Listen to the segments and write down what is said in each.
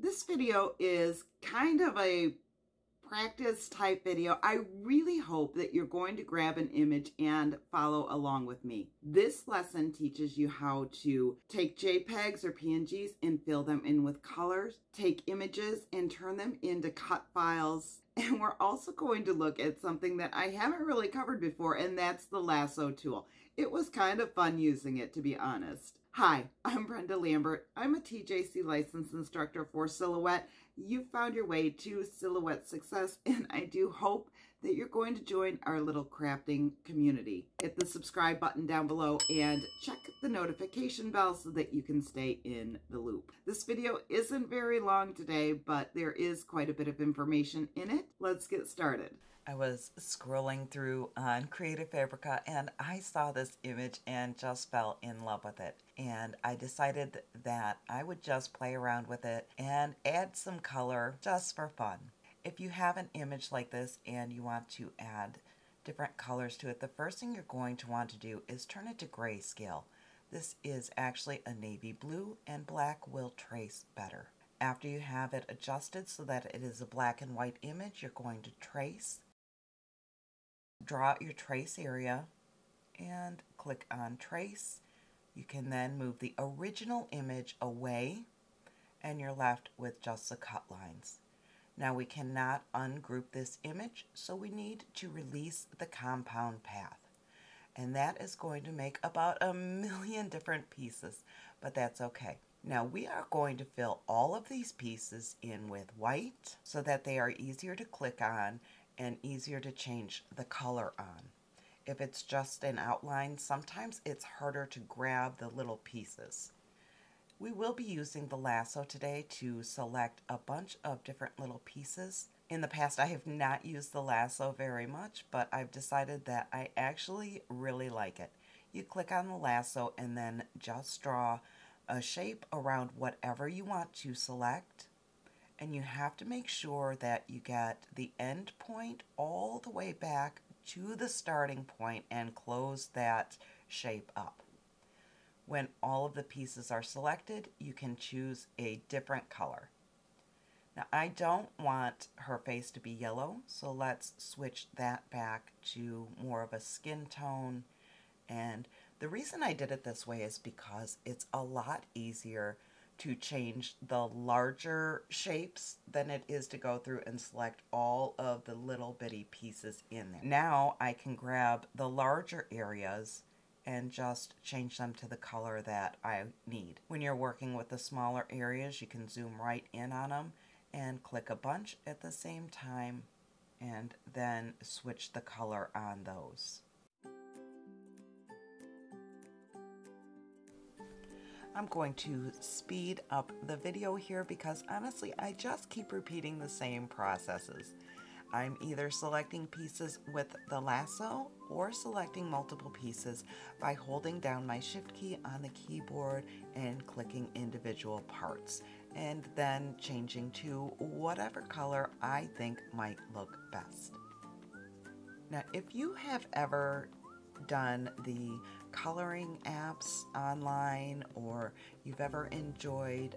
This video is kind of a practice type video. I really hope that you're going to grab an image and follow along with me. This lesson teaches you how to take JPEGs or PNGs and fill them in with colors, take images and turn them into cut files. And we're also going to look at something that I haven't really covered before, and that's the lasso tool. It was kind of fun using it, to be honest. Hi, I'm Brenda Lambert. I'm a TJC licensed instructor for Silhouette. You found your way to Silhouette success, and I do hope that you're going to join our little crafting community. Hit the subscribe button down below and check the notification bell so that you can stay in the loop. This video isn't very long today, but there is quite a bit of information in it. Let's get started. I was scrolling through on Creative Fabrica and I saw this image and just fell in love with it. And I decided that I would just play around with it and add some color just for fun. If you have an image like this and you want to add different colors to it, the first thing you're going to want to do is turn it to grayscale. This is actually a navy blue and black will trace better. After you have it adjusted so that it is a black and white image, you're going to trace draw out your trace area and click on trace. You can then move the original image away and you're left with just the cut lines. Now we cannot ungroup this image, so we need to release the compound path. And that is going to make about a million different pieces, but that's okay. Now we are going to fill all of these pieces in with white so that they are easier to click on and easier to change the color on. If it's just an outline, sometimes it's harder to grab the little pieces. We will be using the lasso today to select a bunch of different little pieces. In the past, I have not used the lasso very much, but I've decided that I actually really like it. You click on the lasso and then just draw a shape around whatever you want to select and you have to make sure that you get the end point all the way back to the starting point and close that shape up. When all of the pieces are selected, you can choose a different color. Now I don't want her face to be yellow, so let's switch that back to more of a skin tone. And the reason I did it this way is because it's a lot easier to change the larger shapes than it is to go through and select all of the little bitty pieces in there. Now I can grab the larger areas and just change them to the color that I need. When you're working with the smaller areas, you can zoom right in on them and click a bunch at the same time and then switch the color on those. I'm going to speed up the video here because honestly I just keep repeating the same processes. I'm either selecting pieces with the lasso or selecting multiple pieces by holding down my shift key on the keyboard and clicking individual parts and then changing to whatever color I think might look best. Now if you have ever done the coloring apps online or you've ever enjoyed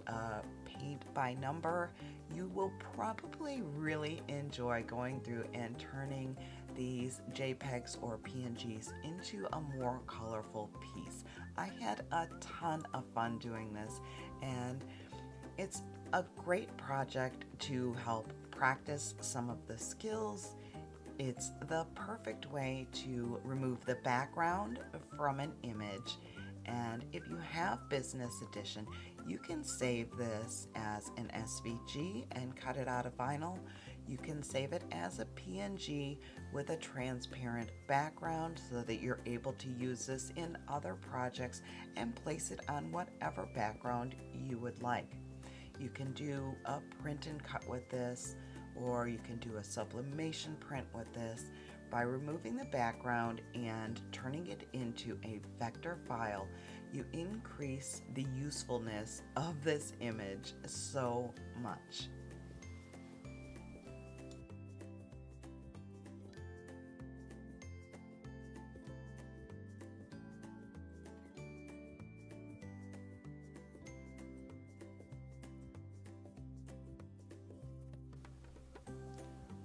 paint by number, you will probably really enjoy going through and turning these JPEGs or PNGs into a more colorful piece. I had a ton of fun doing this and it's a great project to help practice some of the skills it's the perfect way to remove the background from an image. And if you have business edition you can save this as an SVG and cut it out of vinyl. You can save it as a PNG with a transparent background so that you're able to use this in other projects and place it on whatever background you would like. You can do a print and cut with this or you can do a sublimation print with this by removing the background and turning it into a vector file you increase the usefulness of this image so much.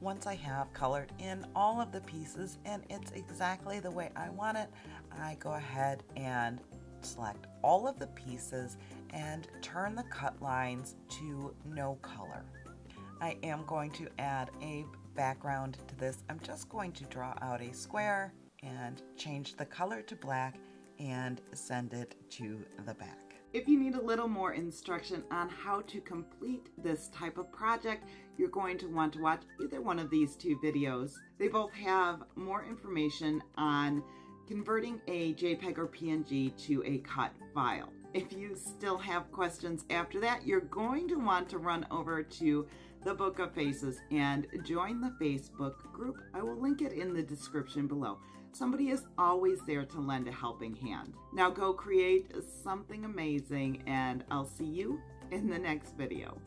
Once I have colored in all of the pieces and it's exactly the way I want it, I go ahead and select all of the pieces and turn the cut lines to no color. I am going to add a background to this. I'm just going to draw out a square and change the color to black and send it to the back. If you need a little more instruction on how to complete this type of project, you're going to want to watch either one of these two videos. They both have more information on converting a JPEG or PNG to a cut file. If you still have questions after that, you're going to want to run over to the Book of Faces and join the Facebook group. I will link it in the description below. Somebody is always there to lend a helping hand. Now go create something amazing and I'll see you in the next video.